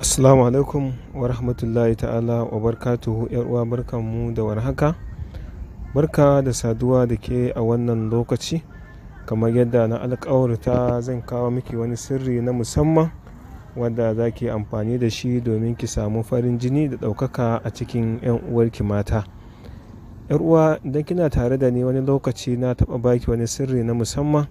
Assalamu alaikum wa rahmatullahi ta'ala wa barkatuhu uwa barkanmu da warhaka. Barka da saduwa da ke a wannan lokaci. Kamar yadda na alƙawarta zan kawo miki wani sirri na musamman wanda za ki amfani da shi domin ki samu farin jini da ɗaukaka a cikin 'yan uwarki mata. uwa idan kina tare da ni wani lokaci na taɓa baki wani sirri na musamman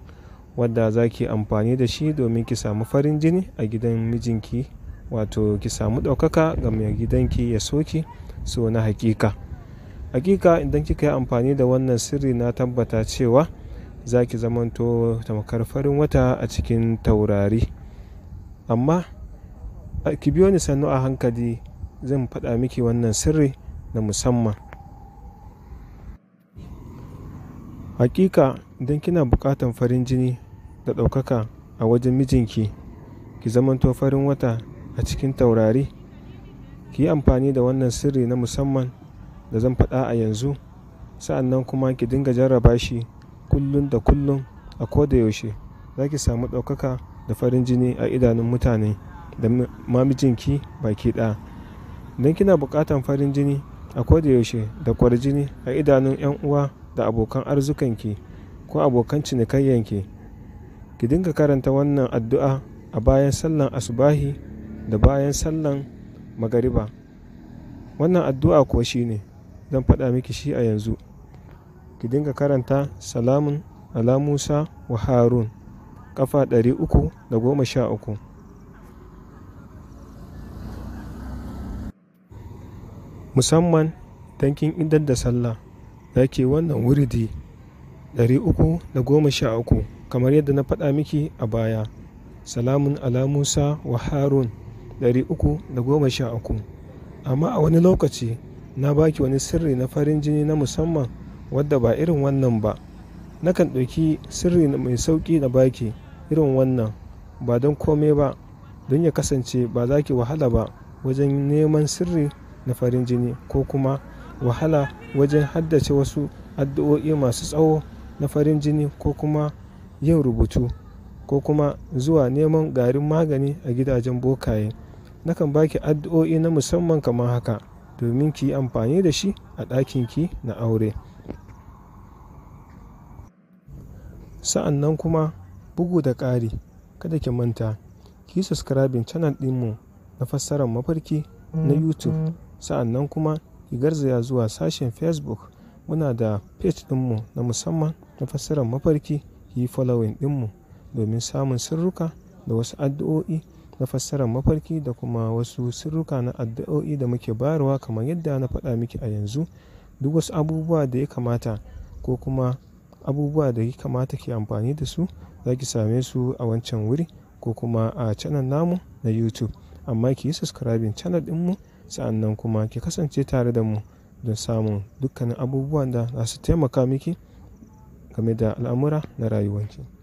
wadda za ki amfani da shi domin ki samu farin jini a gidan mijinki wato ki samu ɗaukaka ga mai gidanki ya so ki so na hakika. Hakika idan kika yi amfani da wannan sirri na tabbata cewa za ki zamanto tamkar farin wata a cikin taurari. Amma ki biyo ni sannu a hankali zan faɗa miki wannan sirri na musamman. Hakika idan kina buƙatan farin jini da ɗaukaka a wajen mijinki ki zamanto farin wata a cikin taurari, ki yi amfani da wannan sirri na musamman da zan faɗa a yanzu. Sa'an nan kuma ki dinga jarraba shi kullum da kullum a ko da yaushe. Za ki samu ɗaukaka da farin jini a idanun mutane da ma mijinki baki ɗaya. Idan kina buƙatan farin jini a ko da yaushe da ƙwarjini a idanun 'yan uwa da abokan arzikanki ko abokan cinikayyanki, ki dinga karanta wannan addu'a a bayan sallan asubahi da bayan sallan magariba. Wannan addu'a kuwa shine zan faɗa miki shi a yanzu. Ki dinga karanta Salamun ala Musa wa Harun ƙafa ɗari uku da goma sha uku. Musamman dan kin idar da sallah ki yi wannan wuridi ɗari uku da goma sha uku kamar yadda na faɗa miki a baya. Salamun ala Musa wa Harun ɗari uku da goma sha uku. Amma a wani lokaci na baki wani sirri na farin jini na musamman wadda ba irin wannan ba. Nakan ɗauki sirri mai sauƙi na baki irin wannan ba don kome ba don ya kasance ba za ki wahala ba wajen neman sirri na farin jini ko kuma wahala wajen haddace wasu addu'o'i masu tsawo na farin jini ko kuma yin rubutu ko kuma zuwa neman garin magani a gidajen bokaye. Nakan baki addu'o'i na musamman kamar haka domin ki yi amfani da shi a ɗakinki na aure. Sa'an nan kuma bugu da ƙari kada ki manta ki subscribing channel ɗinmu na fassarar mafarki na YouTube. Sa'an nan kuma ki garzaya zuwa sashen Facebook muna da page ɗinmu na musamman na fassarar mafarki ki yi following ɗinmu domin samun sirruka da wasu addu'o'i na fassarar mafarki da kuma wasu sirruka na addu'o'i da muke bayarwa kamar yadda na faɗa miki a yanzu. Duk wasu abubuwa da ya kamata ko kuma abubuwa da ya kamata yi amfani da su za ki same su a wancan wuri ko kuma a channel namu na YouTube. Amma ki yi subscribing channel ɗinmu sa'an nan kuma ki kasance tare da mu don samun dukkanin abubuwan da za su taimaka miki game da al'amura na rayuwanki.